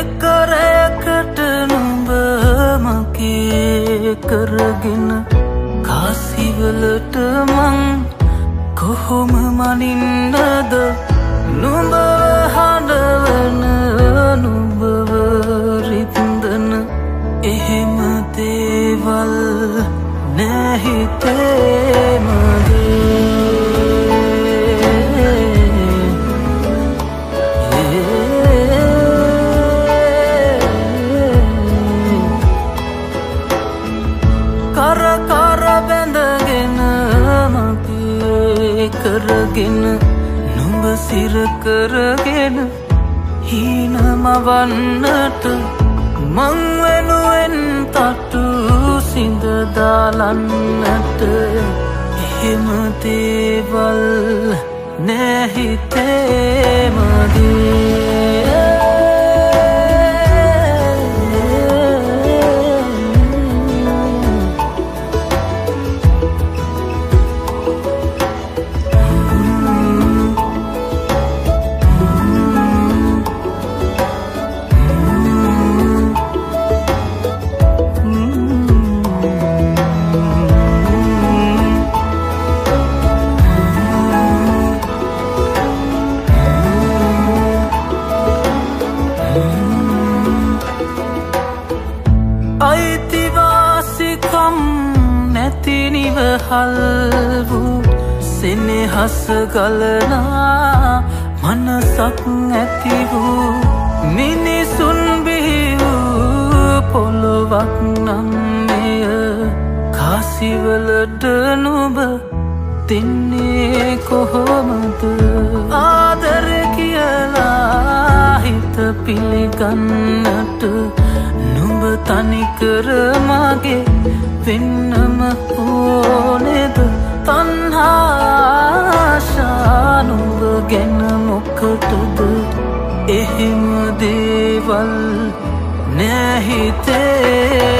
එකරයකට නුඹ මගේ කරගෙන කාසිවලට මං කොහොම මනින්නද? නුඹ හඬවන නුඹව රිදන එහෙම දේවල් නැහිතේම කරගෙන නුඹ සිර කරගෙන හීන මවන්නට මං වෙනුවෙන් තට්ටු සිඳදාලන්නට එහෙම දේවල් නැහිතේමගේ නැතිනිවහල් වූ සෙනෙහස ගලනා මනසක් ඇති වූ මිනිසුන් බිහිවූ පොළොවක් නම්මය කාසිවලට නුබ දෙන්නේ කොහොමද? ආදර කියලා හිත පිළිගන්නට නුඹ තනිකර මගේ වෙන්නම ඕනෙද? තන්හාශානුඹ ගැන මොකටද? එහෙම දේවල් නැහිතේමදේ